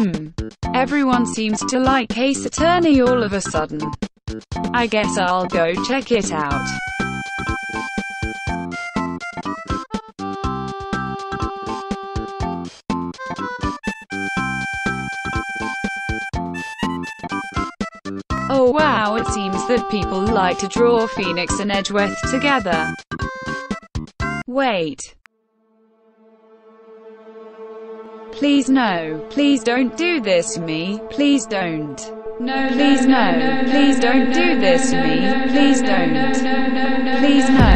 Hmm. Everyone seems to like Ace Attorney all of a sudden. I guess I'll go check it out. Oh wow, it seems that people like to draw Phoenix and Edgeworth together. Wait. Please no, please don't do this to me, please don't. No, please no, please don't do this to me, please don't. Please no,